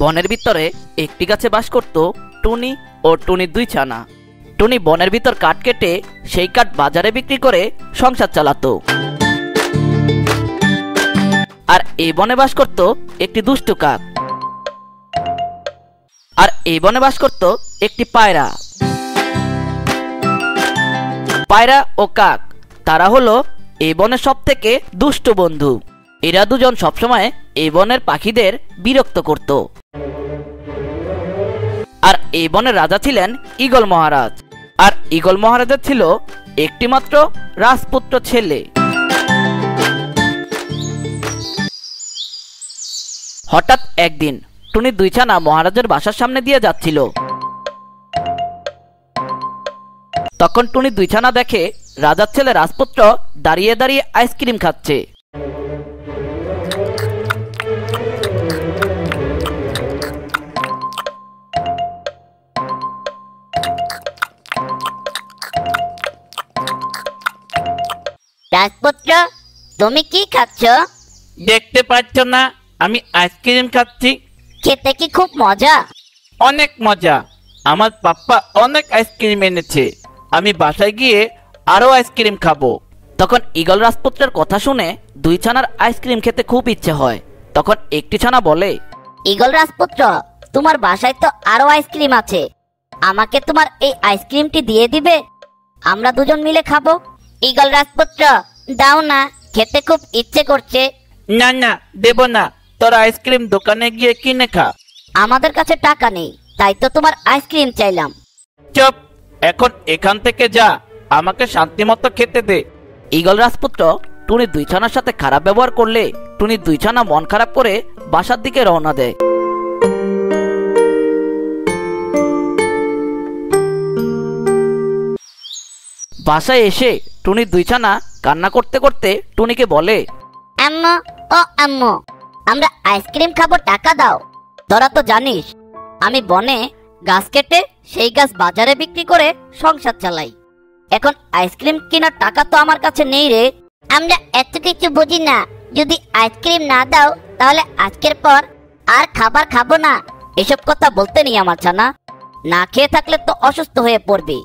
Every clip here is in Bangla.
বনের ভিতরে একটি গাছে বাস করত টুনি ও টুনির দুই ছানা। টুনি বনের ভিতর কাঠ কেটে সেই কাঠ বাজারে বিক্রি করে সংসার চালাতো। আর এই বনে বাস করত একটি দুষ্টু কাক। আর এই বনে বাস করত একটি পায়রা। পায়রা ও কাক, তারা হলো এই বনের সব থেকে দুষ্ট বন্ধু। এরা দুজন সবসময় এই বনের পাখিদের বিরক্ত করত। আর এই বনের রাজা ছিলেন ইগল মহারাজ। আর ইগল মহারাজের ছিল একটিমাত্র রাজপুত্র ছেলে। হঠাৎ একদিন টুনি দুই ছানা মহারাজের বাসার সামনে দিয়ে যাচ্ছিল। তখন টুনি দুই ছানা দেখে রাজার ছেলে রাজপুত্র দাঁড়িয়ে দাঁড়িয়ে আইসক্রিম খাচ্ছে। রাজপুত্র তুমি কি খাচ্ছ? দেখতে পাচ্ছ না আমি আইসক্রিম খাচ্ছি। খেতে কি খুব মজা? অনেক মজা। আমার পাপ্পা অনেক আইসক্রিম এনেছে। আমি বাসায় গিয়ে আরও আইসক্রিম খাব। তখন ইগল রাজপুত্রের কথা শুনে দুই ছানার আইসক্রিম খেতে খুব ইচ্ছে হয়। তখন একটি ছানা বলে ইগল রাজপুত্র তোমার বাসায় তো আরও আইসক্রিম আছে। আমাকে তোমার এই আইসক্রিমটি দিয়ে দিবে? আমরা দুজন মিলে খাব। ইগল রাজপুত্র দাও না খেতে খুব ইচ্ছে করছে। না না দেব না। তোর আইসক্রিম দোকানে গিয়ে কিনে খা। আমাদের কাছে টাকা নেই তাই তো তোমার আইসক্রিম চাইলাম। চুপ এখন এখান থেকে যা আমাকে শান্তি মতো খেতে দে। ইগল রাজপুত্র টুনি দুই ছানার সাথে খারাপ ব্যবহার করলে টুনি দুই ছানা মন খারাপ করে বাসার দিকে রওনা দেয়। বাসায় এসে টুনি দুই ছানা কান্না করতে করতে টুনিকে বলে, আম্মু, ও আম্মু, আমরা আইসক্রিম খাব, টাকা দাও। তোরা তো জানিস, আমি বনে গাছ কেটে সেই গাছ বাজারে বিক্রি করে সংসার চালাই। এখন আইসক্রিম কেনার টাকা তো আমার কাছে নেই রে। আমরা এত কিছু বুঝি না, যদি আইসক্রিম না দাও, তাহলে আজকের পর আর খাবার খাব না। এসব কথা বলতে নেই আমার ছানা। না খেয়ে থাকলে তো অসুস্থ হয়ে পড়বি।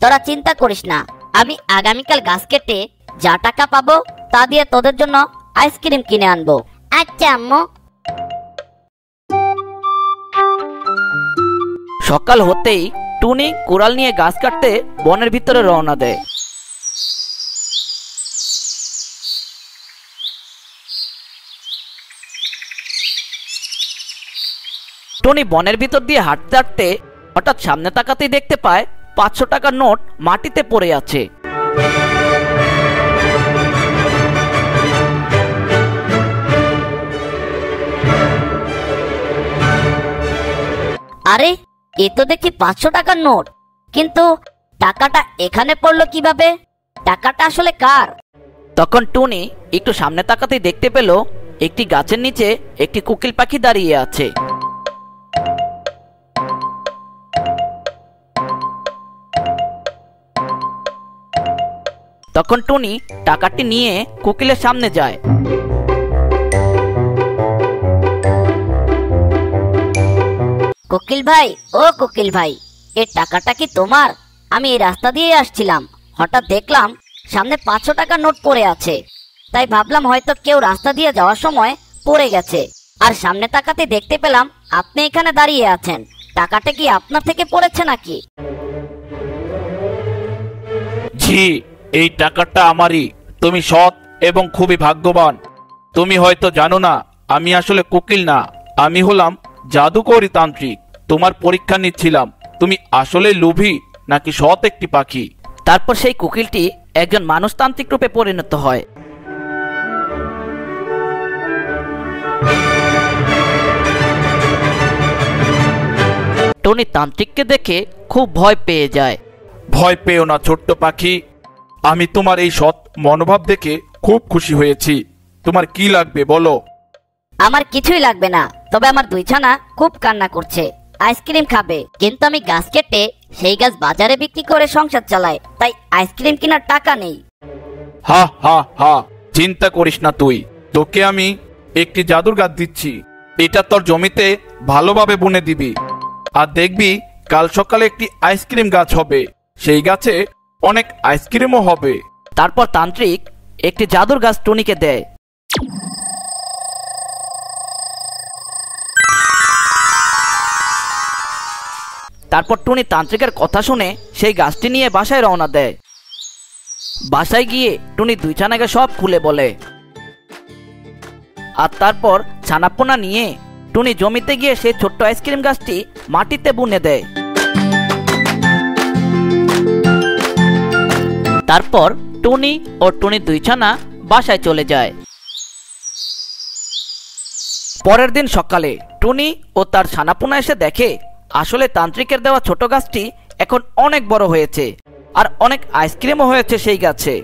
তোরা চিন্তা করিস না, আমি আগামীকাল গাছ কেটে যা টাকা পাবো তা দিয়ে তোদের জন্য আইসক্রিম কিনে আনব। আচ্ছা আম্মু। সকাল হতেই টুনি কোরাল নিয়ে গাছ কাটতে বনের ভিতরে রওনা দেয়। টনি বনের ভিতর দিয়ে হাঁটতে হাঁটতে হঠাৎ সামনে তাকাতেই দেখতে পায় পাঁচশো টাকার নোট মাটিতে পড়ে আছে। আরে, এ তো দেখি পাঁচশো টাকার নোট। কিন্তু টাকাটা এখানে পড়ল কীভাবে? টাকাটা আসলে কার? তখন টুনি একটু সামনে তাকাতেই দেখতে পেল একটি গাছের নিচে একটি কোকিল পাখি দাঁড়িয়ে আছে। তখন টুনি টাকাটি নিয়ে কোকিলের সামনে যায়। কোকিল ভাই, ও কোকিল ভাই এর টাকাটা কি তোমার? আমি এই রাস্তা দিয়ে আসছিলাম। হঠাৎ দেখলাম সামনে পাঁচশো টাকার নোট পড়ে আছে। তাই ভাবলাম হয়তো কেউ রাস্তা দিয়ে যাওয়ার সময় পড়ে গেছে। আর সামনে তাকাতে দেখতে পেলাম আপনি এখানে দাঁড়িয়ে আছেন। টাকাটা কি আপনার থেকে পড়েছে নাকি? জি এই টাকাটা আমারই। তুমি সৎ এবং খুবই ভাগ্যবান। তুমি হয়তো জানো না, আমি আসলে কোকিল না। আমি হলাম জাদুকরি তান্ত্রিক তোমার পরীক্ষা নিচ্ছিলাম। তুমি আসলে লোভী নাকি সৎ একটি পাখি? তারপর সেই কোকিলটি একজন মানুষতান্ত্রিক রূপে পরিণত হয়। টনি তান্ত্রিককে দেখে খুব ভয় পেয়ে যায়। ভয় পেও না ছোট্ট পাখি। আমি তোমার এই সৎ মনোভাব দেখে খুব খুশি হয়েছি। তোমার কি লাগবে বলো? আমার কিছুই লাগবে না। তবে আমার দুই ছানা খুব কান্না করছে। আইসক্রিম খাবে। কিন্তু আমি গাছ কেটে সেই গাছ বাজারে বিক্রি করে সংসার চালাই। তাই আইসক্রিম কেনার টাকা নেই। হা হা হা চিন্তা করিস না তুই। তোকে আমি একটি জাদুর গাছ দিচ্ছি। এটা তোর জমিতে ভালোভাবে বুনে দিবি। আর দেখবি কাল সকালে একটি আইসক্রিম গাছ হবে। সেই গাছে অনেক আইসক্রিমও হবে। তারপর তান্ত্রিক একটি জাদুর গাছ টুনিকে দেয়। তারপর টুনি তান্ত্রিকের কথা শুনে সেই গাছটি নিয়ে বাসায় রওনা দেয়। বাসায় গিয়ে টুনি দুই ছানাকে সব খুলে বলে। আর তারপর ছানাপোনা নিয়ে টুনি জমিতে গিয়ে সেই ছোট্ট আইসক্রিম গাছটি মাটিতে বুনে দেয়। তারপর টুনি ও টুনি দুই ছানা বাসায় চলে যায়। পরের দিন সকালে টুনি ও তার ছানাপোনা এসে দেখে আসলে তান্ত্রিকের দেওয়া ছোট গাছটি এখন অনেক বড় হয়েছে আর অনেক আইসক্রিমও হয়েছে সেই গাছে।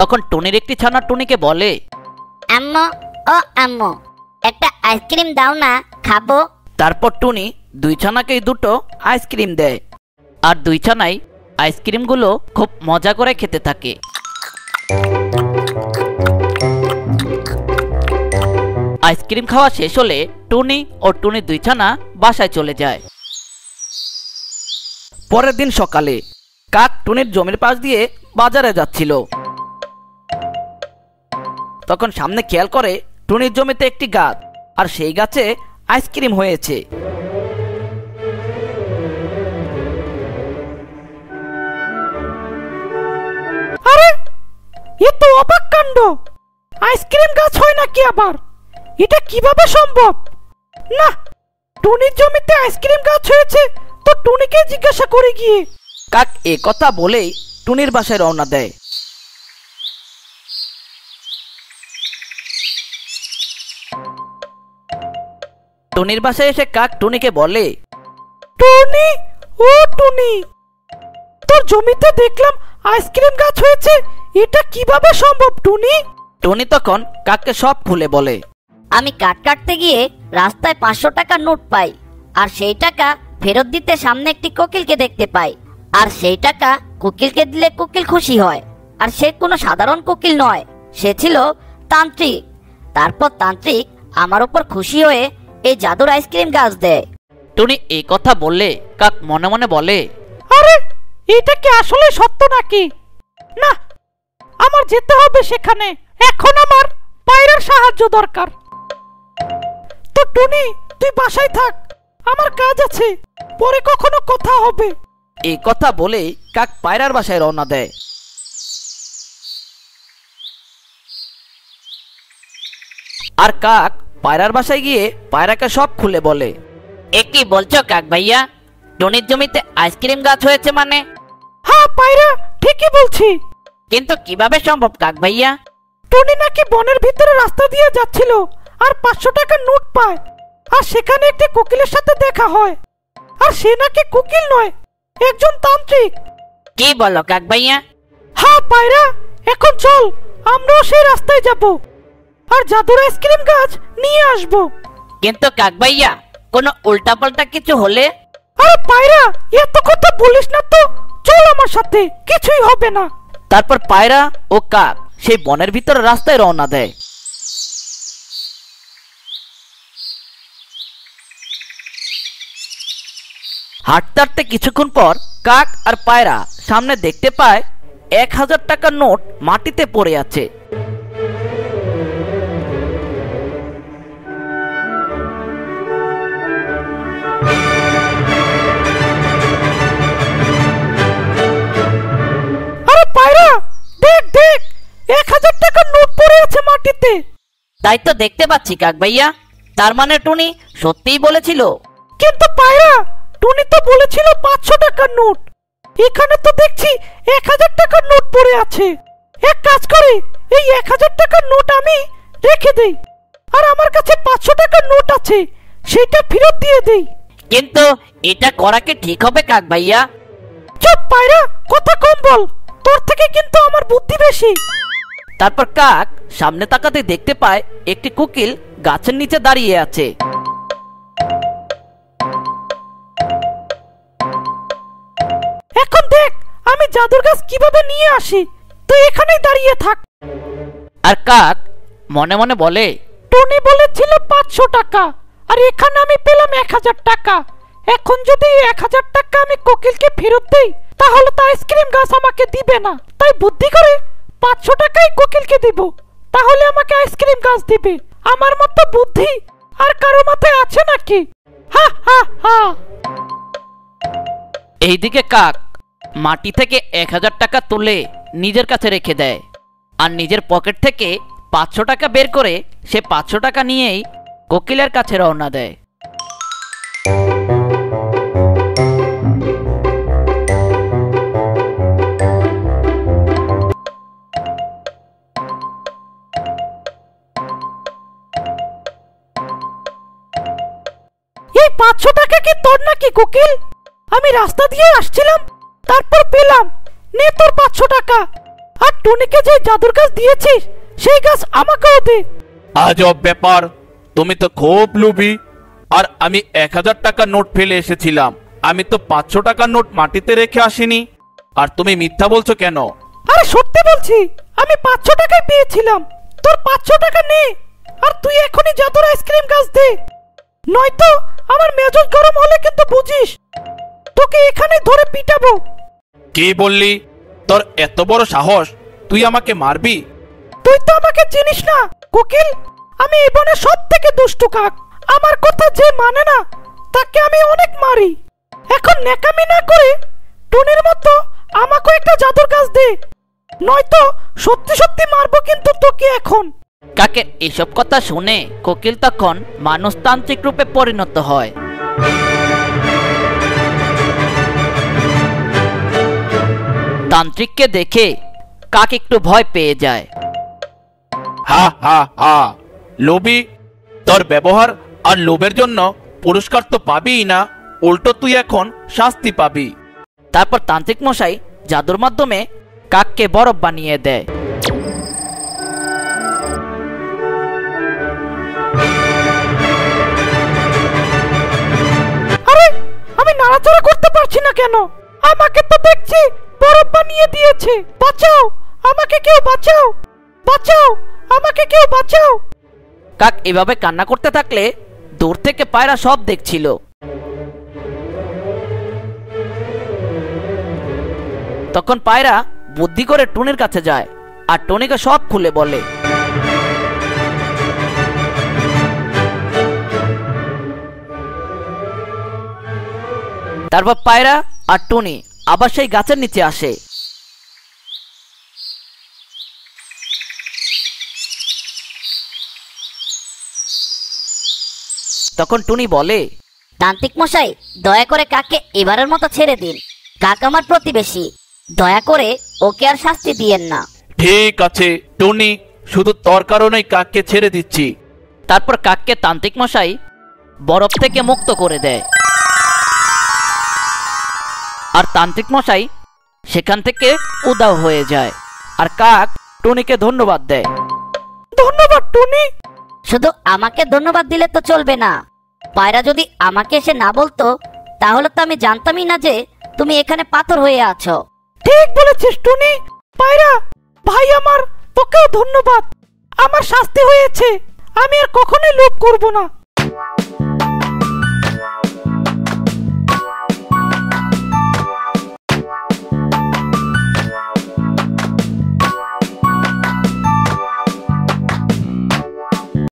তখন টুনির একটি ছানা টুনিকে বলে আম্মু ও আম্মু একটা আইসক্রিম দাও না খাব? তারপর টুনি দুই ছানাকেই দুটো আইসক্রিম দেয় আর দুই ছানাই আইসক্রিমগুলো খুব মজা করে খেতে থাকে। আইসক্রিম খাওয়া শেষ হলে টুনি ও টুনি দুই ছানা বাসায় চলে যায়। পরের দিন সকালে কাক টুনির জমির পাশ দিয়ে বাজারে যাচ্ছিল। তখন সামনে খেয়াল করে টুনির জমিতে একটি গাছ, আর সেই গাছে আইসক্রিম হয়েছে। আরে, এ তো অবাক কাণ্ড! আইসক্রিম গাছ হয় নাকি আবার? এটা কীভাবে সম্ভব? না টুনির জমিতে আইসক্রিম গাছ হয়েছে তো টুনিকে জিজ্ঞাসা করে গিয়ে। কাক এ কথা বলেই টুনির বাসায় রওনা দেয়। টুনির বাসায় এসে কাক টুনিকে বলে টুনি ও টুনি তোর জমিতে দেখলাম আইসক্রিম গাছ হয়েছে এটা কীভাবে সম্ভব টুনি? টুনি তখন কাককে সব খুলে বলে। আমি কাট কাটতে গিয়ে রাস্তায় পাঁচশো টাকা নোট পাই আর সেই টাকা ফেরত দিতে সামনে একটি কোকিলকে দেখতে পাই আর সেই টাকা কোকিলকে দিলে কোকিল খুশি হয় আর সে কোনো সাধারণ কোকিল নয় সে ছিল তান্ত্রিক। তারপর তান্ত্রিক আমার উপর খুশি হয়ে এই জাদুর আইসক্রিম গাছ দেয়। টুনি এই কথা বললে কাক মনে মনে বলে আরে এটা কি আসলে সত্য নাকি? না আমার যেতে হবে সেখানে এখন আমার পায়রার সাহায্য দরকার। তো টুনি তুই বাসায় থাক। আমার কাজ আছে। পরে কখনো কথা হবে। এই কথা বলে কাক পায়রার বাসায় রওনা দেয়। আর কাক পায়রার বাসায় গিয়ে পায়রাকে সব খুলে বলে। এ কি বলছো কাক ভাইয়া? টনির জমিতে আইসক্রিম গাছ হয়েছে মানে? হ্যাঁ পায়রা ঠিকই বলছি। কিন্তু কীভাবে সম্ভব কাক ভাইয়া? টুনি নাকি বনের ভিতরে রাস্তা দিয়ে যাচ্ছিল। আর পাঁচশো টাকার নোট পায়। আর সেখানে একটি কোকিলের সাথে দেখা হয়। আর সে নাকি কোকিল নয় একজন তান্ত্রিক। কি বলো কাক ভাইয়া হ্যাঁ পায়রা এখন চল আমরাও সেই রাস্তায় যাব। আর জাদুর আইসক্রিম গাছ নিয়ে আসব। কিন্তু কাক ভাইয়া কোনো উল্টাপাল্টা কিছু হলে? আরে পায়রা এত কথা বলিস না তো চল আমার সাথে কিছুই হবে না। তারপর পায়রা ও কাক সেই বনের ভিতরে রাস্তায় রওনা দেয়। হাঁটতে হাঁটতে কিছুক্ষণ পর কাক আর পায়রা সামনে দেখতে পায় এক হাজার টাকার নোট মাটিতে পড়ে আছে মাটিতে। তাই তো দেখতে পাচ্ছি কাক ভাইয়া। তার মানে টুনি সত্যিই বলেছিল। কিন্তু পায়রা টুনি তো বলেছিল পাঁচশো টাকার নোট। এখানে তো দেখছি এক হাজার টাকার নোট পড়ে আছে। এক কাজ করে এই এক হাজার টাকার নোট আমি রেখে দেই। আর আমার কাছে পাঁচশো টাকার নোট আছে সেটা ফেরত দিয়ে দেই। কিন্তু এটা করা কি ঠিক হবে কাক ভাইয়া? চুপ পায়রা কথা কম বল। তোর থেকে কিন্তু আমার বুদ্ধি বেশি। তারপর কাক সামনে তাকাতে দেখতে পায় একটি কোকিল গাছের নিচে দাঁড়িয়ে আছে। জাদুর গাছ কীভাবে নিয়ে আসি? তুই এখানেই দাঁড়িয়ে থাক। আর কাক মনে মনে বলে টনি বলেছিল পাঁচশো টাকা আর এখানে আমি পেলাম এক হাজার টাকা। এখন যদি এক হাজার টাকা আমি কোকিলকে ফেরত দেই তাহলে তো আইসক্রিম গাছ আমাকে দিবে না। তাই বুদ্ধি করে পাঁচশো টাকাই কোকিলকে দিব। তাহলে আমাকে আইসক্রিম গাছ দিবে। আমার মতো বুদ্ধি আর কারও মাথায় আছে নাকি? হা হা হা। এইদিকে কাক মাটি থেকে এক হাজার টাকা তুলে নিজের কাছে রেখে দেয়। আর নিজের পকেট থেকে পাঁচশো টাকা বের করে সে পাঁচশো টাকা নিয়েই কোকিলের কাছে রওনা দেয়। এই পাঁচশো টাকা কি তোর নাকি, কোকিল? আমি রাস্তা দিয়ে আসছিলাম। তারপর পেলাম। নে তোর পাঁচশো টাকা। আর টুনিকে যে জাদুর গাছ দিয়েছিস সেই গাছ আমাকেও দে। আজব ব্যাপার তুমি তো খুব লোভী আর আমি এক হাজার টাকার নোট ফেলে এসেছিলাম। আমি তো পাঁচশো টাকার নোট মাটিতে রেখে আসিনি। আর তুমি মিথ্যা বলছো কেন? আরে সত্যি বলছি আমি পাঁচশো টাকায় পেয়েছিলাম। তোর পাঁচশো টাকা নে আর তুই এখনই জাদুর আইসক্রিম গাছ দে। নয়তো আমার মেজাজ গরম হলে কিন্তু বুঝিস তোকে এখানে ধরে পিটাবো। কি বললি? তোর এত বড় সাহস তুই আমাকে মারবি? তুই তো আমাকে চিনিস না কোকিল। আমি এই বনে সব থেকে দুষ্টু কাক। আমার কথা যে মানে না তাকে আমি অনেক মারি। এখন নেকামি না করে টুনির মতো আমাকে একটা জাদুর গাছ দে। নয়তো সত্যি সত্যি মারবো কিন্তু তোকে এখন। কাকের এসব কথা শুনে কোকিল তখন মানুষতান্ত্রিক রূপে পরিণত হয়। তান্ত্রিককে দেখে কাক একটু ভয় পেয়ে যায়। হা হা হা। লোভী তোর ব্যবহার আর লোভের জন্য পুরস্কার তো পাবিই না উল্টো তুই এখন শাস্তি পাবি। তারপর তান্ত্রিক মশাই জাদুর মাধ্যমে কাককে বরফ বানিয়ে দেয়। আরে আমি নাড়াচাড়া করতে পারছি না কেন? আমাকে তো দেখছি। বরফ বানিয়ে দিয়েছে। বাঁচাও! আমাকে কেউ বাঁচাও! বাঁচাও! আমাকে কেউ বাঁচাও! কাক, এভাবে কান্না করতে থাকলে দূর থেকে পায়রা সব দেখছিল। তখন পায়রা বুদ্ধি করে টুনির কাছে যায় আর টনিকে সব খুলে বলে। তারপর পায়রা আর টুনি আবার সেই গাছের নিচে আসে। তখন টুনি বলে তান্ত্রিক মশাই দয়া করে কাককে এবারের মতো ছেড়ে দিন। কাক আমার প্রতিবেশী। দয়া করে ওকে আর শাস্তি দিয়েন না। ঠিক আছে টুনি শুধু তোর কারণেই কাককে ছেড়ে দিচ্ছি। তারপর কাককে তান্ত্রিক মশাই বরফ থেকে মুক্ত করে দেয়। আর তান্ত্রিক মশাই সেখান থেকে উদাও হয়ে যায়। আর কাক টুনিকে ধন্যবাদ দেয়। ধন্যবাদ টুনি! শুধু আমাকে ধন্যবাদ দিলে তো চলবে না। পায়রা যদি আমাকে এসে না বলতো তাহলে তো আমি জানতামই না যে তুমি এখানে পাথর হয়ে আছো। ঠিক বলেছিস টুনি! পায়রা ভাই আমার তোকেও ধন্যবাদ। আমার শাস্তি হয়েছে। আমি আর কখনোই লোভ করব না।